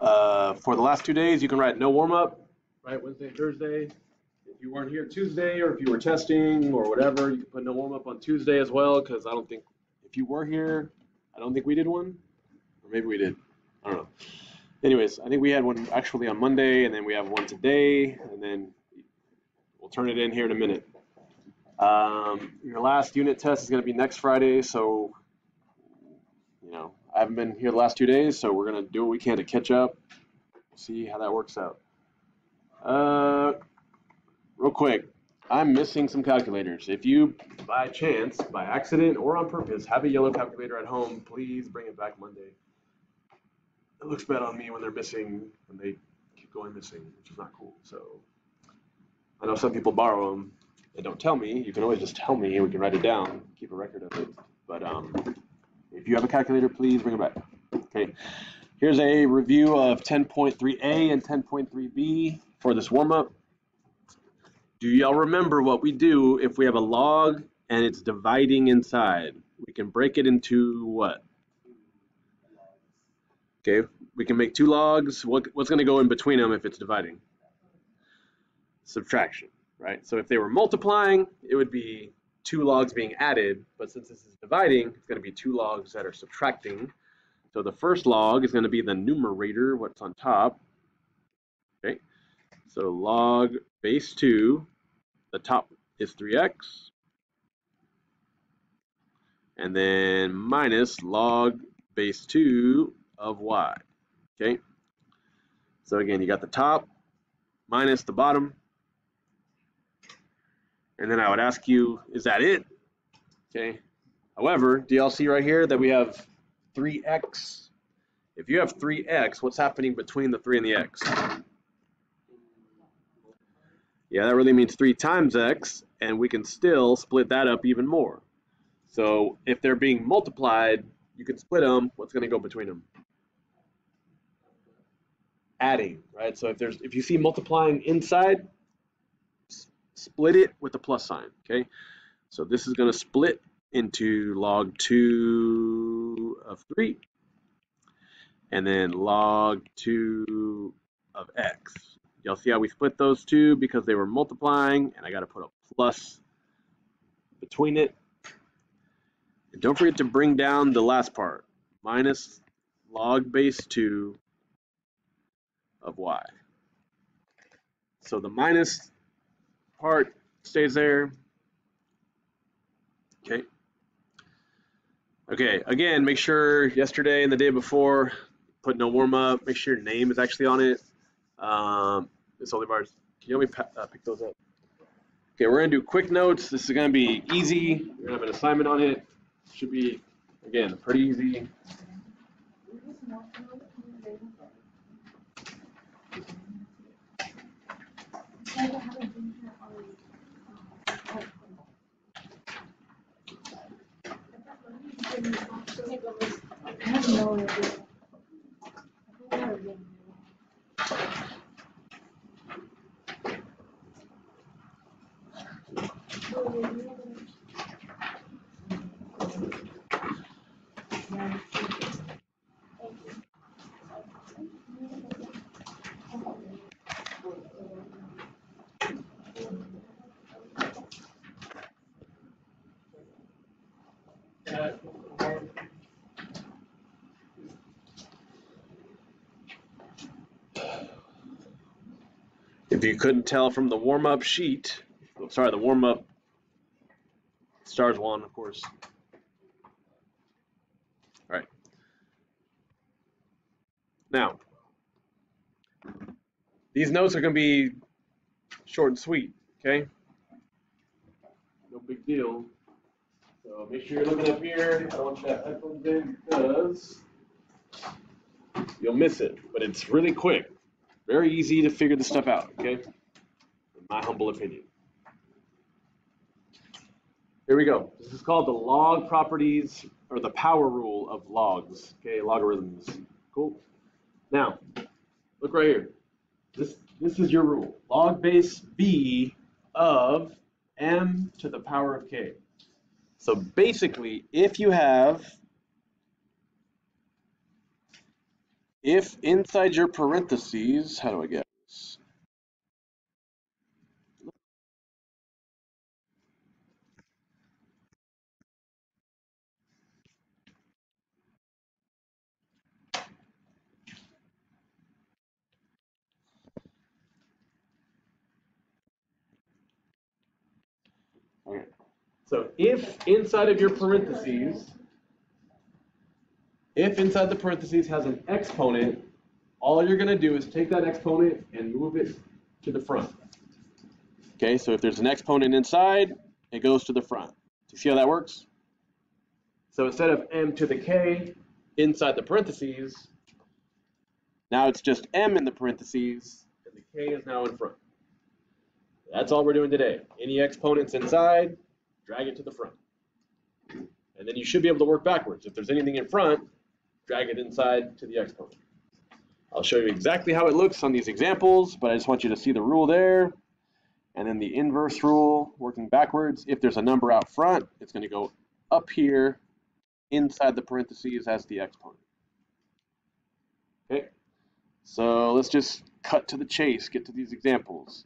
Uh, for the last two days, you can write no warm up, right? Wednesday, Thursday. If you weren't here Tuesday, or if you were testing or whatever, you can put no warm up on Tuesday as well. Because I don't think if you were here, I don't think we did one, or maybe we did. I don't know. Anyways, I think we had one actually on Monday, and then we have one today, and then we'll turn it in here in a minute. Um, your last unit test is going to be next Friday, so I haven't been here the last two days, so we're going to do what we can to catch up. See how that works out. Uh, real quick, I'm missing some calculators. If you, by chance, by accident, or on purpose, have a yellow calculator at home, please bring it back Monday. It looks bad on me when they're missing, when they keep going missing, which is not cool. So I know some people borrow them. They don't tell me. You can always just tell me, and we can write it down, keep a record of it. But um, if you have a calculator, please bring it back. Okay. Here's a review of 10.3a and 10.3b for this warm-up. Do y'all remember what we do if we have a log and it's dividing inside? We can break it into what? Okay, we can make two logs. What, what's going to go in between them if it's dividing? Subtraction, right? So if they were multiplying, it would be two logs being added, but since this is dividing, it's going to be two logs that are subtracting. So the first log is going to be the numerator, what's on top. Okay, so log base 2, the top is 3x, and then minus log base 2 of y. Okay, so again, you got the top minus the bottom, and then I would ask you, is that it? Okay, however, see right here that we have 3x? If you have 3x, what's happening between the 3 and the x? Yeah, that really means 3 times x, and we can still split that up even more. So if they're being multiplied, you can split them. What's going to go between them? Adding, right? So if there's if you see multiplying inside, split it with a plus sign, okay? So this is going to split into log 2 of 3, and then log 2 of x. Y'all see how we split those two because they were multiplying, and I got to put a plus between it. And don't forget to bring down the last part, minus log base 2 of y. So the minus part stays there. Okay. Okay, again, make sure yesterday and the day before, put no warm up, make sure your name is actually on it. Um, it's only bars. Can you help me uh, pick those up? Okay, we're gonna do quick notes. This is gonna be easy. We're gonna have an assignment on it. Should be, again, pretty easy. I have no idea. I. If you couldn't tell from the warm-up sheet, oh, sorry, the warm-up stars one, of course. All right. Now, these notes are going to be short and sweet, okay? No big deal. So make sure you're looking up here. I don't want that headphones in because you'll miss it, but it's really quick. Very easy to figure this stuff out, okay? In my humble opinion. Here we go. This is called the log properties or the power rule of logs, okay? Logarithms. Cool. Now, look right here. This this is your rule. Log base b of m to the power of k. So basically, if you have if inside your parentheses, how do I get this? So if inside of your parentheses, if inside the parentheses has an exponent, all you're going to do is take that exponent and move it to the front. Okay, so if there's an exponent inside, it goes to the front. Do you see how that works? So instead of m to the k inside the parentheses, now it's just m in the parentheses, and the k is now in front. That's all we're doing today. Any exponents inside, drag it to the front. And then you should be able to work backwards. If there's anything in front, drag it inside to the exponent. I'll show you exactly how it looks on these examples, but I just want you to see the rule there. And then the inverse rule, working backwards. If there's a number out front, it's going to go up here inside the parentheses as the exponent. Okay, so let's just cut to the chase, get to these examples.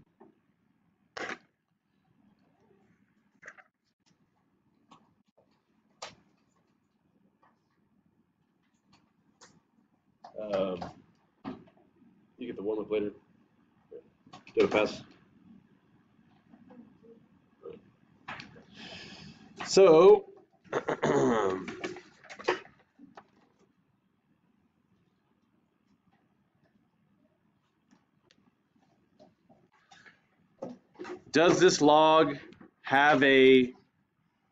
Um, you get the warm up later. Do a pass. So, does this log have a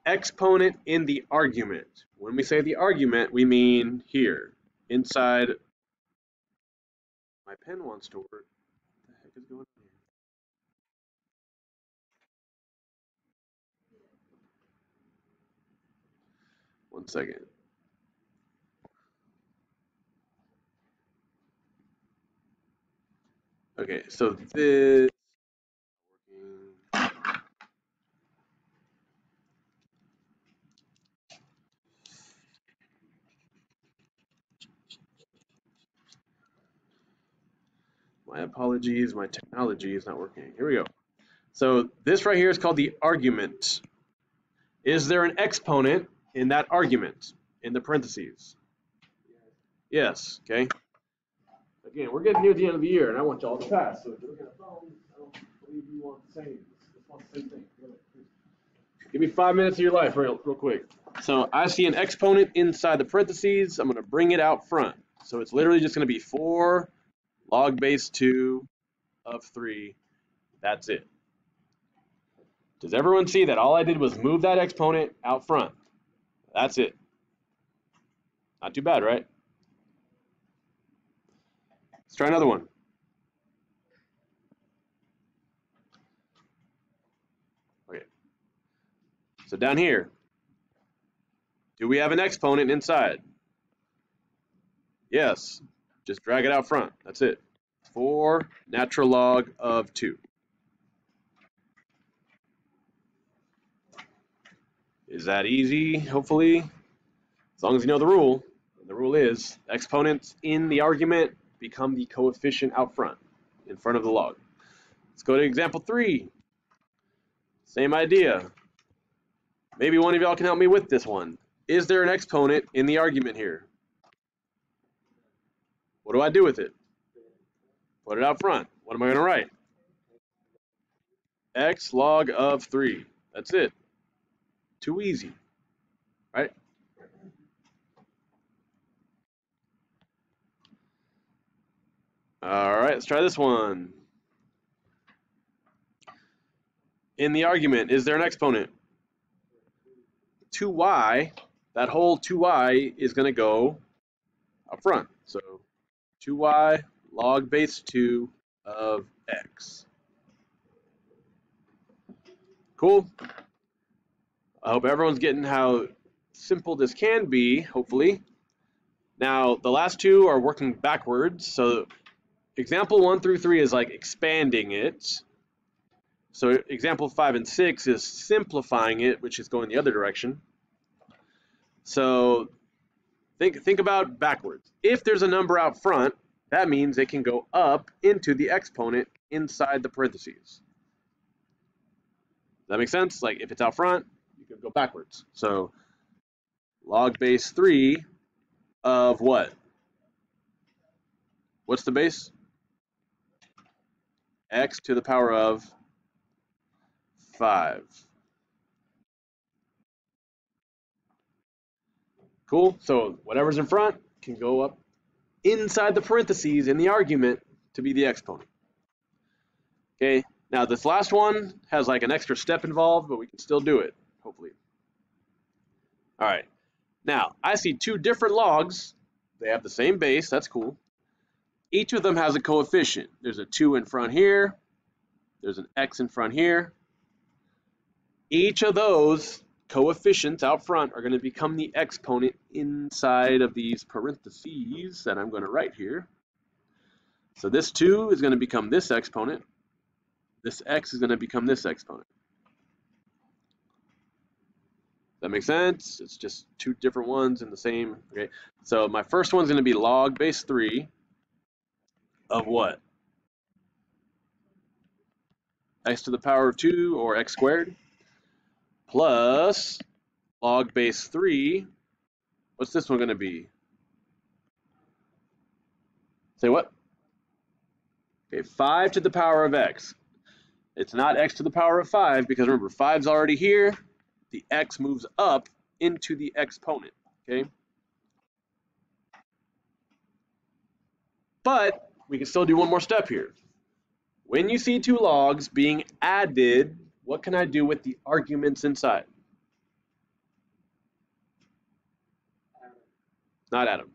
exponent in the argument? When we say the argument, we mean here, inside my pen wants to work. What the heck is going on here? One second. Okay, so this My apologies, my technology is not working. Here we go. So this right here is called the argument. Is there an exponent in that argument in the parentheses? Yes, okay. Again, we're getting near the end of the year and I want y'all to pass. So if you're looking at phones, I don't believe you want the same. The same thing. Give me five minutes of your life real, real quick. So I see an exponent inside the parentheses. I'm going to bring it out front. So it's literally just going to be 4 log base 2 of 3. That's it. Does everyone see that all I did was move that exponent out front? That's it. Not too bad, right? Let's try another one. Okay. So down here, do we have an exponent inside? Yes. Just drag it out front. That's it. 4 natural log of 2. Is that easy, hopefully? As long as you know the rule. The rule is exponents in the argument become the coefficient out front, in front of the log. Let's go to example 3. Same idea. Maybe one of y'all can help me with this one. Is there an exponent in the argument here? What do I do with it? Put it out front. What am I going to write? X log of 3. That's it. Too easy, right? All right, let's try this one. In the argument, is there an exponent? 2y, that whole 2y is going to go up front. So 2y log base 2 of x. Cool? I hope everyone's getting how simple this can be, hopefully. Now, the last two are working backwards. So example 1 through 3 is like expanding it. So example 5 and 6 is simplifying it, which is going the other direction. So think think about backwards. If there's a number out front, that means it can go up into the exponent inside the parentheses. Does that make sense? Like if it's out front, you can go backwards. So log base 3 of what? What's the base? x to the power of 5. Cool. So whatever's in front can go up inside the parentheses in the argument to be the exponent. Okay. Now this last one has like an extra step involved, but we can still do it, hopefully. All right. Now I see two different logs. They have the same base. That's cool. Each of them has a coefficient. There's a 2 in front here. There's an x in front here. Each of those coefficients out front are going to become the exponent inside of these parentheses that I'm going to write here. So this 2 is going to become this exponent. This x is going to become this exponent. That makes sense? It's just two different ones in the same. Okay. So my first one's going to be log base 3 of what? x to the power of 2 or x squared plus log base 3. What's this one going to be? Say what? Okay, 5 to the power of x. It's not x to the power of 5 because remember, 5's already here. The x moves up into the exponent, okay? But we can still do one more step here. When you see two logs being added, what can I do with the arguments inside? Not Adam.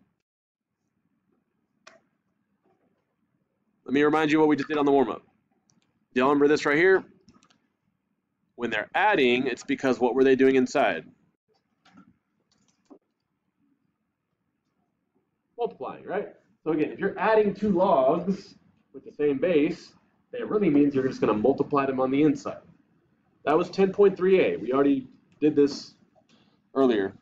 Let me remind you what we just did on the warm-up. Y'all remember this right here? When they're adding, it's because what were they doing inside? Multiplying, right? So again, if you're adding two logs with the same base, that really means you're just going to multiply them on the inside. That was 10.3a. We already did this earlier.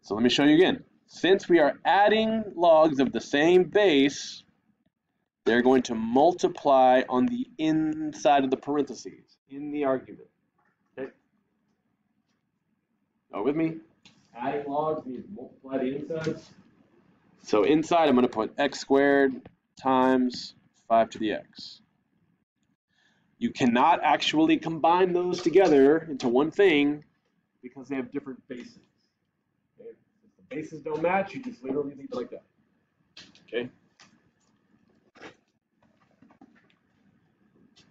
So let me show you again. Since we are adding logs of the same base, they're going to multiply on the inside of the parentheses in the argument. Okay? With me? Adding logs means multiply the insides. So inside, I'm going to put x squared times 5 to the x. You cannot actually combine those together into one thing because they have different bases. Okay? If the bases don't match, you just literally leave it like that. Okay?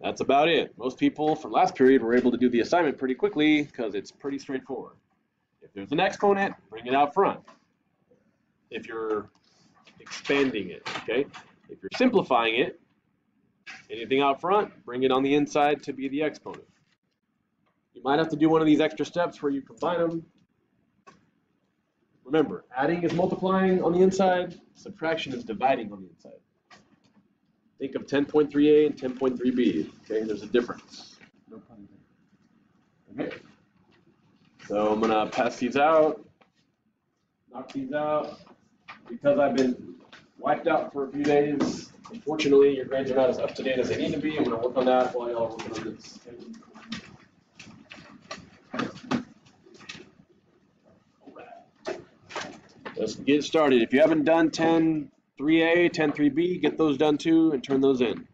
That's about it. Most people from last period were able to do the assignment pretty quickly because it's pretty straightforward. If there's an exponent, bring it out front. If you're expanding it, okay? If you're simplifying it, anything out front, bring it on the inside to be the exponent. You might have to do one of these extra steps where you combine them. Remember, adding is multiplying on the inside, subtraction is dividing on the inside. Think of 10.3a and 10.3b, okay? There's a difference. Okay. So I'm gonna pass these out, knock these out. Because I've been wiped out for a few days. Unfortunately, your grades are not as up to date as they need to be. I'm going to work on that while y'all on this. Let's get started. If you haven't done 10 3A, 10 3B, get those done too and turn those in.